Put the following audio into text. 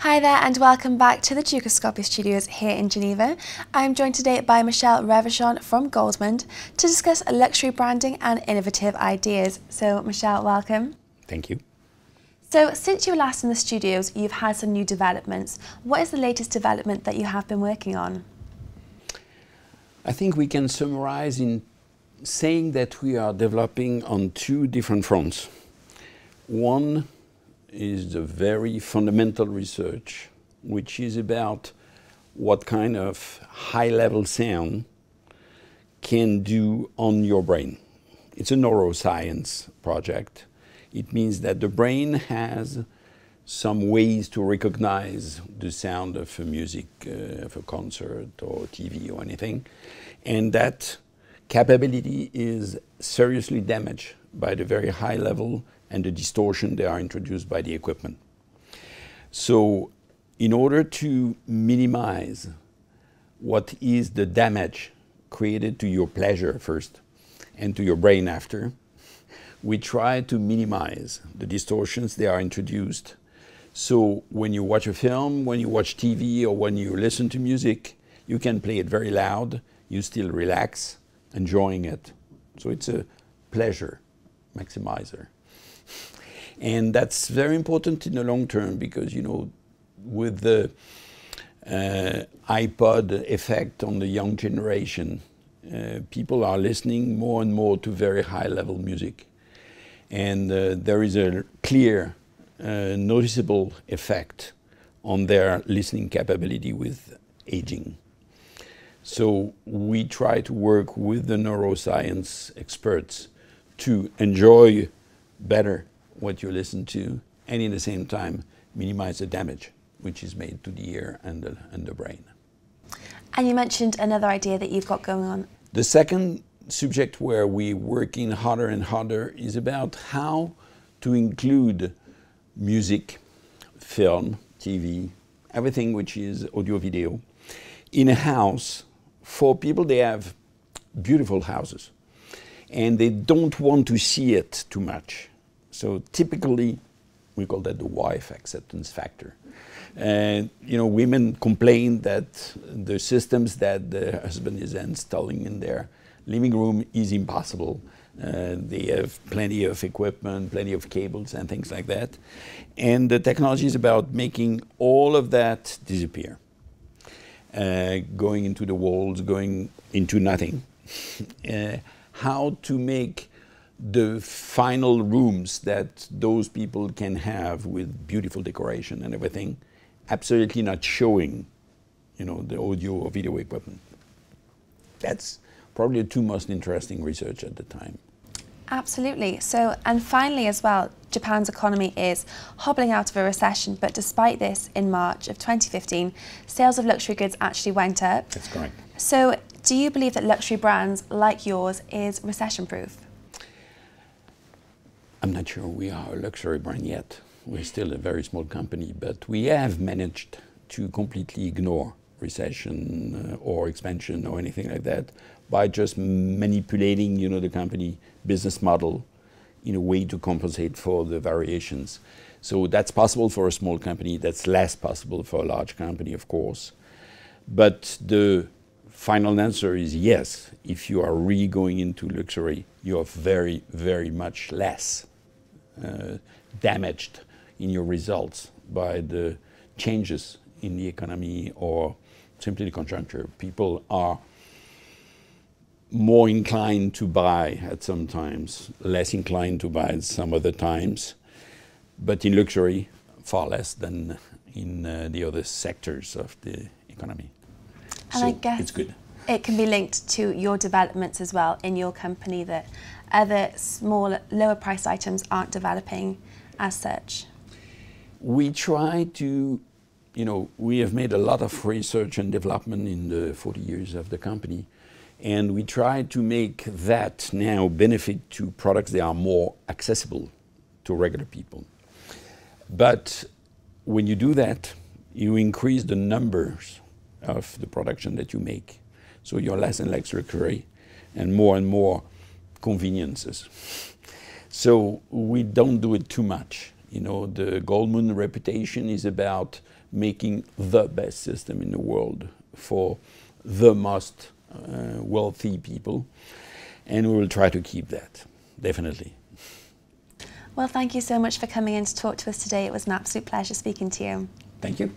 Hi there and welcome back to the Dukascopy Studios here in Geneva. I'm joined today by Michel Reverchon from Goldmund to discuss luxury branding and innovative ideas. So Michel, welcome. Thank you. So since you were last in the studios, you've had some new developments. What is the latest development that you have been working on? I think we can summarize in saying that we are developing on two different fronts. One is the very fundamental research, which is about what kind of high level sound can do on your brain. It's a neuroscience project it means that the brain has some ways to recognize the sound of a music, uh, of a concert or TV or anything. And that capability is seriously damaged by the very high level and the distortion that are introduced by the equipment. So in order to minimize what is the damage created to your pleasure first and to your brain after, we try to minimize the distortions they are introduced. So when you watch a film, when you watch TV, or when you listen to music, you can play it very loud, you still relax, enjoying it. So it's a pleasure maximizer. And that's very important in the long term because, you know, with the uh, iPod effect on the young generation, uh, people are listening more and more to very high level music and uh, there is a clear, uh, noticeable effect on their listening capability with aging. So we try to work with the neuroscience experts to enjoy better what you listen to and in the same time minimize the damage which is made to the ear and the, and the brain. And you mentioned another idea that you've got going on. The second subject where we're working harder and harder is about how to include music, film, TV, everything which is audio video in a house for people they have beautiful houses and they don't want to see it too much. So typically we call that the wife acceptance factor. And you know, women complain that the systems that the husband is installing in their living room is impossible. Uh, they have plenty of equipment, plenty of cables and things like that. And the technology is about making all of that disappear. Uh, going into the walls, going into nothing. uh, how to make the final rooms that those people can have with beautiful decoration and everything absolutely not showing you know the audio or video equipment that's probably the two most interesting research at the time. Absolutely. So, and finally as well, Japan's economy is hobbling out of a recession, but despite this, in March of 2015, sales of luxury goods actually went up. That's correct. So, do you believe that luxury brands like yours is recession proof? I'm not sure we are a luxury brand yet. We're still a very small company, but we have managed to completely ignore recession uh, or expansion or anything like that by just manipulating, you know, the company business model in a way to compensate for the variations. So that's possible for a small company. That's less possible for a large company, of course. But the final answer is yes. If you are really going into luxury, you are very, very much less uh, damaged in your results by the changes in the economy or simply the conjuncture. People are more inclined to buy at some times, less inclined to buy at some other times, but in luxury, far less than in uh, the other sectors of the economy. And so I guess it's good. It can be linked to your developments as well in your company that other small, lower priced items aren't developing as such. We try to, you know, we have made a lot of research and development in the 40 years of the company and we try to make that now benefit to products that are more accessible to regular people. But when you do that, you increase the numbers of the production that you make. So you're less and less luxury and more and more conveniences. So we don't do it too much. You know, the Goldmund reputation is about making the best system in the world for the most Uh, wealthy people. And we will try to keep that, definitely. Well, thank you so much for coming in to talk to us today. It was an absolute pleasure speaking to you. Thank you.